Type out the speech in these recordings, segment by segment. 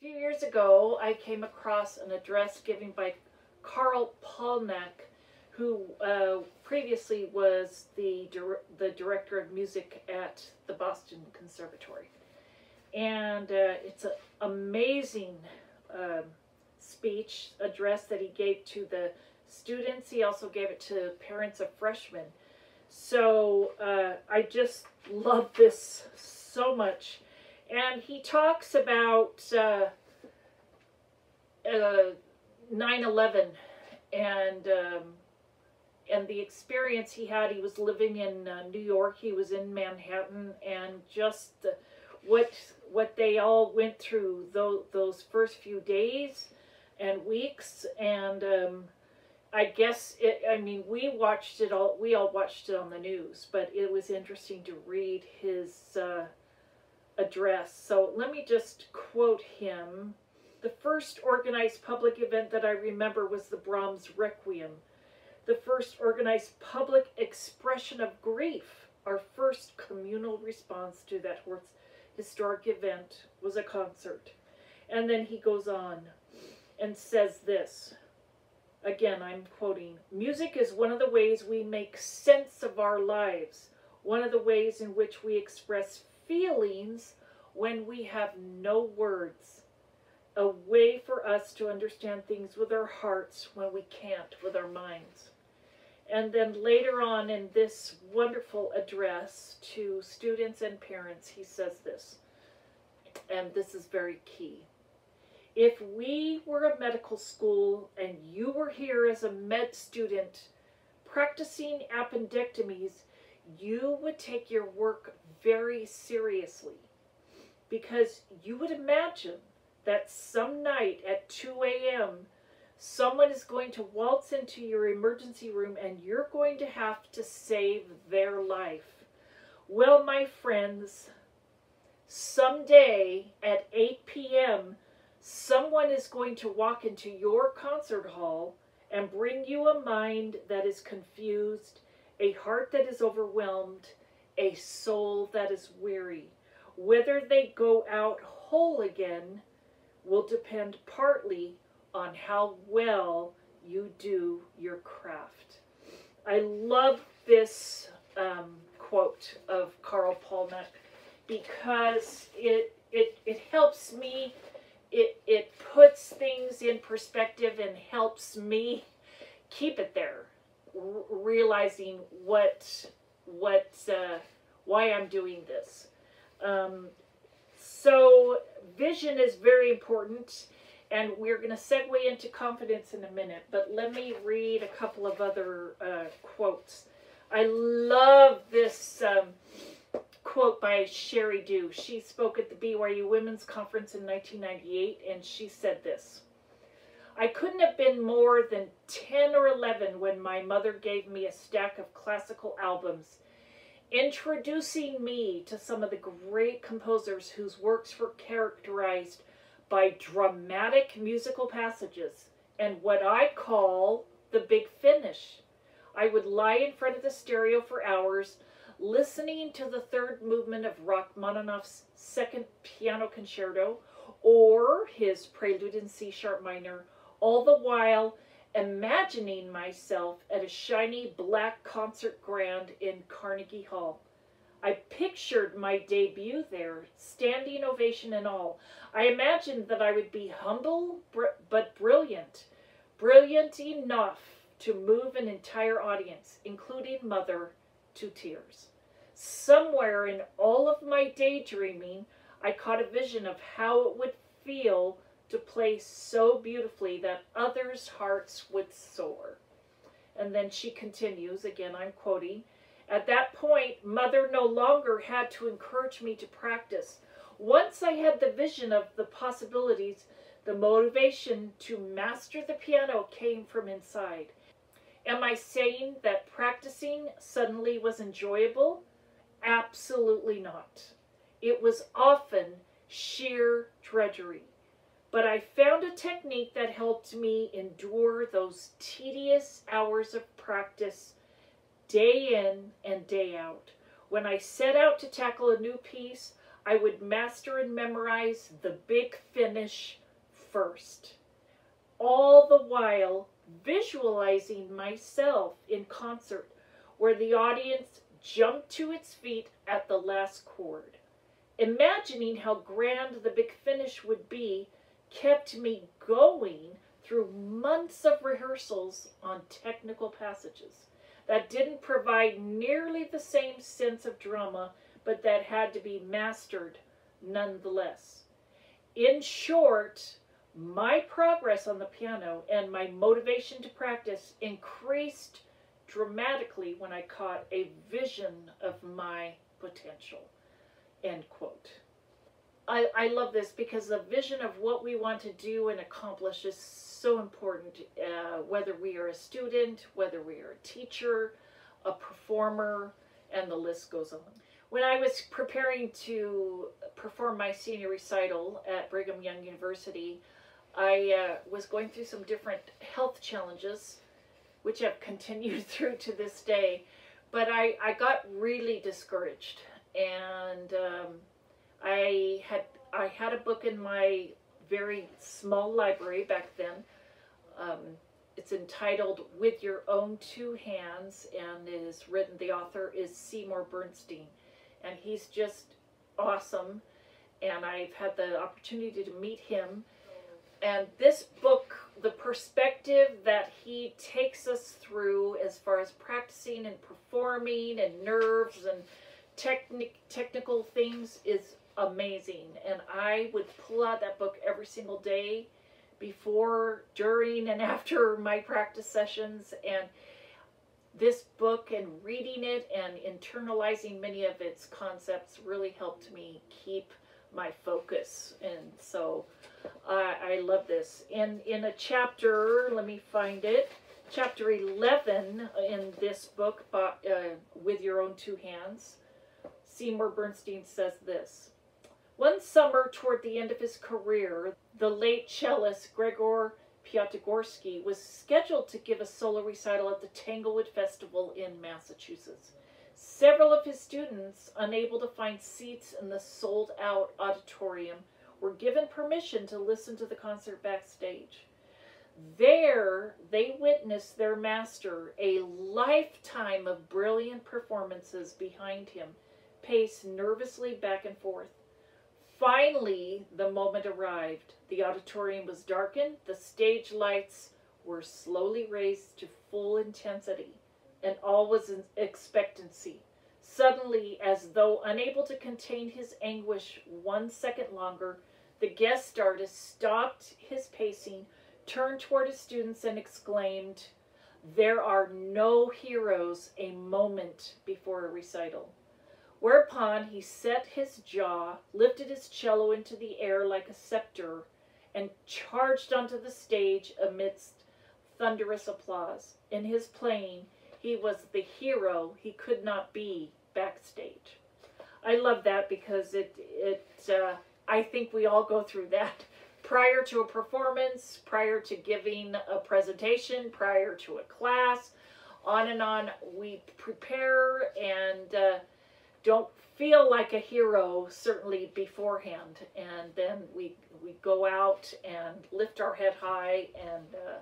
A few years ago, I came across an address given by Karl Paulnack, who uh, previously was the, dir- the director of music at the Boston Conservatory. And uh, it's an amazing um, speech, address that he gave to the students. He also gave it to parents of freshmen. So uh, I just love this so much and he talks about uh, uh, 9/11 and um, and the experience he had. He was living in uh, New York. He was in Manhattan, and just what what they all went through those those first few days and weeks and. Um, I guess it, I mean, we watched it all, we all watched it on the news, but it was interesting to read his, uh, address. So let me just quote him. The first organized public event that I remember was the Brahms Requiem. The first organized public expression of grief, our first communal response to that historic event was a concert. And then he goes on and says this. Again, I'm quoting Music is one of the ways we make sense of our lives, one of the ways in which we express feelings when we have no words, a way for us to understand things with our hearts when we can't with our minds. And then later on in this wonderful address to students and parents, he says this, and this is very key. If we were a medical school and you were here as a med student practicing appendectomies, you would take your work very seriously. Because you would imagine that some night at 2 a.m., someone is going to waltz into your emergency room and you're going to have to save their life. Well, my friends, someday at 8 p.m., someone is going to walk into your concert hall and bring you a mind that is confused, a heart that is overwhelmed, a soul that is weary. Whether they go out whole again will depend partly on how well you do your craft. I love this um, quote of Karl Paulnack because it, it, it helps me it it puts things in perspective and helps me keep it there realizing what what uh, why I'm doing this. Um, so vision is very important and we're going to segue into confidence in a minute but let me read a couple of other uh, quotes. I love this um, quote by Sheri Dew. She spoke at the BYU Women's Conference in 1998, and she said this I couldn't have been more than 10 or 11 when my mother gave me a stack of classical albums, introducing me to some of the great composers whose works were characterized by dramatic musical passages and what I call the big finish. I would lie in front of the stereo for hours listening to the third movement of Rachmaninoff's second piano concerto or his prelude in C sharp minor, all the while imagining myself at a shiny black concert grand in Carnegie Hall. I pictured my debut there, standing ovation and all. I imagined that I would be humble br- but brilliant, brilliant enough to move an entire audience, including mother, to tears. Somewhere in all of my daydreaming, I caught a vision of how it would feel to play so beautifully that others' hearts would soar. And then she continues, again, I'm quoting, at that point, mother no longer had to encourage me to practice. Once I had the vision of the possibilities, the motivation to master the piano came from inside. Am I saying that practicing suddenly was enjoyable? Absolutely not. It was often sheer drudgery. But I found a technique that helped me endure those tedious hours of practice day in and day out. When I set out to tackle a new piece, I would master and memorize the big finish first, all the while visualizing myself in concert where the audience jumped to its feet at the last chord. Imagining how grand the big finish would be kept me going through months of rehearsals on technical passages that didn't provide nearly the same sense of drama, but that had to be mastered nonetheless. In short, my progress on the piano and my motivation to practice increased dramatically when I caught a vision of my potential. End quote. I, I love this because the vision of what we want to do and accomplish is so important, uh, whether we are a student, whether we are a teacher, a performer, and the list goes on. When I was preparing to perform my senior recital at Brigham Young University, I uh, was going through some different health challenges which have continued through to this day. But I, I got really discouraged, and um, I had I had a book in my very small library back then. Um, it's entitled "With Your Own Two Hands" and is written. The author is Seymour Bernstein, and he's just awesome. And I've had the opportunity to meet him. And this book the perspective that he takes us through as far as practicing and performing and nerves and technic technical things is amazing and I would pull out that book every single day before during and after my practice sessions and this book and reading it and internalizing many of its concepts really helped me keep my focus and so I love this. In in a chapter, let me find it. Chapter eleven in this book, uh, with your own two hands, Seymour Bernstein says this. One summer, toward the end of his career, the late cellist Gregor Piatigorsky was scheduled to give a solo recital at the Tanglewood Festival in Massachusetts. Several of his students, unable to find seats in the sold out auditorium, were given permission to listen to the concert backstage. There, they witnessed their master, a lifetime of brilliant performances behind him, pace nervously back and forth. Finally, the moment arrived. The auditorium was darkened, the stage lights were slowly raised to full intensity, and all was in expectancy. Suddenly, as though unable to contain his anguish one second longer, the guest artist stopped his pacing, turned toward his students, and exclaimed, There are no heroes a moment before a recital. Whereupon he set his jaw, lifted his cello into the air like a scepter, and charged onto the stage amidst thunderous applause. In his playing, he was the hero he could not be backstage. I love that because it it uh, I think we all go through that prior to a performance, prior to giving a presentation, prior to a class, on and on. We prepare and uh, don't feel like a hero certainly beforehand, and then we we go out and lift our head high and uh,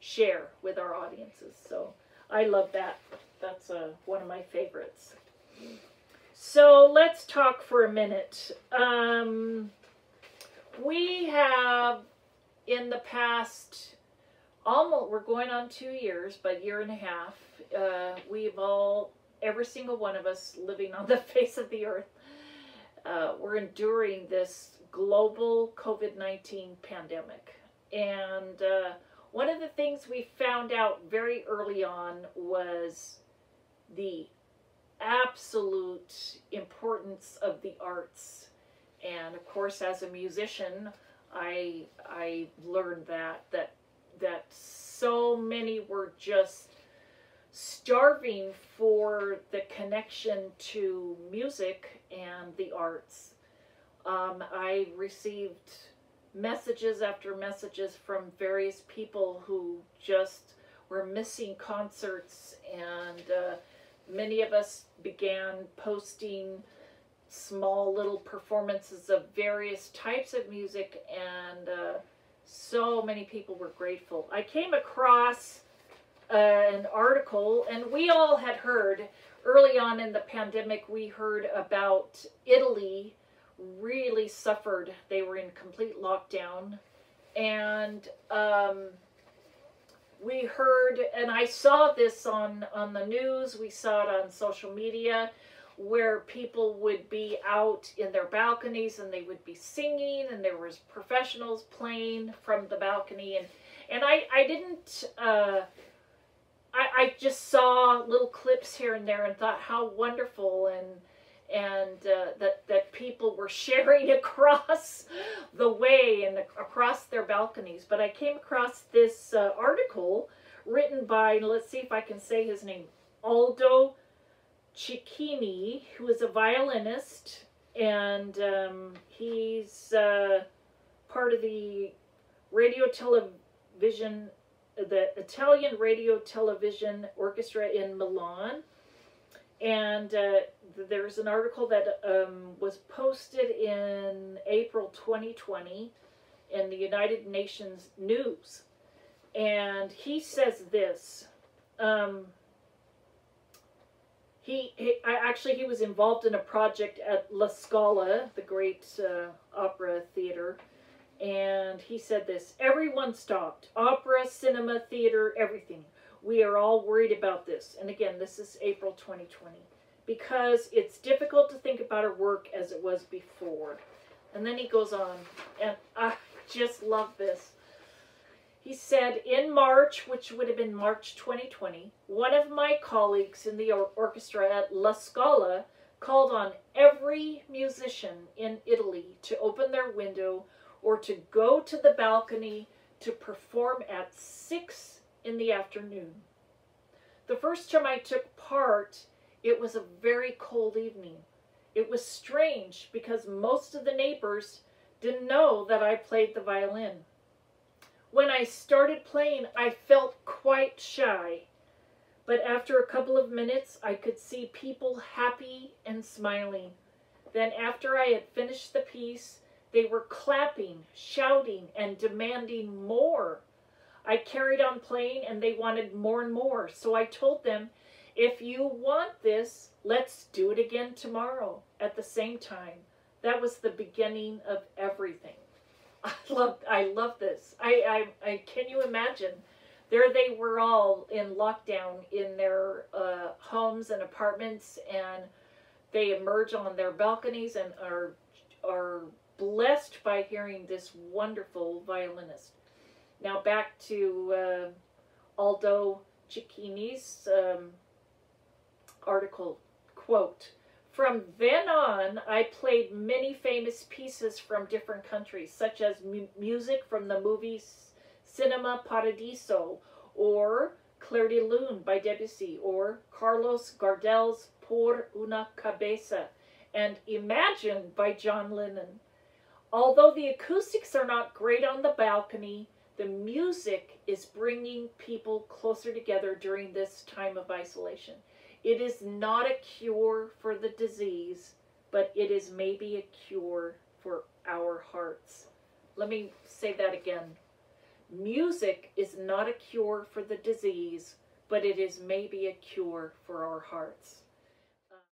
share with our audiences. So I love that. That's uh, one of my favorites. So let's talk for a minute. Um, we have in the past almost we're going on two years, but year and a half. Uh, we've all every single one of us living on the face of the earth. Uh, we're enduring this global COVID 19 pandemic. And uh, one of the things we found out very early on was the absolute importance of the arts. And of course, as a musician, I I learned that that that so many were just starving for the connection to music and the arts. Um, I received messages after messages from various people who just were missing concerts and uh, many of us began posting small little performances of various types of music, and uh, so many people were grateful. I came across an article, and we all had heard early on in the pandemic, we heard about Italy really suffered. They were in complete lockdown. And um, we heard, and I saw this on, on the news, we saw it on social media, where people would be out in their balconies and they would be singing and there was professionals playing from the balcony and and I I didn't uh, I I just saw little clips here and there and thought how wonderful and and uh, that that people were sharing across the way and across their balconies. But I came across this uh, article written by let's see if I can say his name Aldo Cicchini, who is a violinist, and um, he's uh, part of the radio television, the Italian radio television orchestra in Milan. And uh, there's an article that um, was posted in April 2020 in the United Nations News. And he says this. Um, he, he actually he was involved in a project at La Scala, the great uh, opera theater, and he said this: everyone stopped, opera, cinema, theater, everything. We are all worried about this. And again, this is April 2020 because it's difficult to think about our work as it was before. And then he goes on, and I just love this. He said in March, which would have been March 2020, one of my colleagues in the or orchestra at La Scala called on every musician in Italy to open their window or to go to the balcony to perform at 6 in the afternoon. The first time I took part, it was a very cold evening. It was strange because most of the neighbors didn't know that I played the violin. When I started playing, I felt quite shy. But after a couple of minutes, I could see people happy and smiling. Then after I had finished the piece, they were clapping, shouting, and demanding more. I carried on playing and they wanted more and more. So I told them, if you want this, let's do it again tomorrow at the same time. That was the beginning of everything. I love I love this. I, I, I can you imagine? There they were all in lockdown in their uh, homes and apartments, and they emerge on their balconies and are are blessed by hearing this wonderful violinist. Now back to uh, Aldo Cicchini's um, article quote from then on, I played many famous pieces from different countries, such as mu music from the movie Cinema Paradiso, or Clair de Lune by Debussy, or Carlos Gardel's Por una Cabeza, and Imagine by John Lennon. Although the acoustics are not great on the balcony, the music is bringing people closer together during this time of isolation. It is not a cure for the disease, but it is maybe a cure for our hearts. Let me say that again. Music is not a cure for the disease, but it is maybe a cure for our hearts.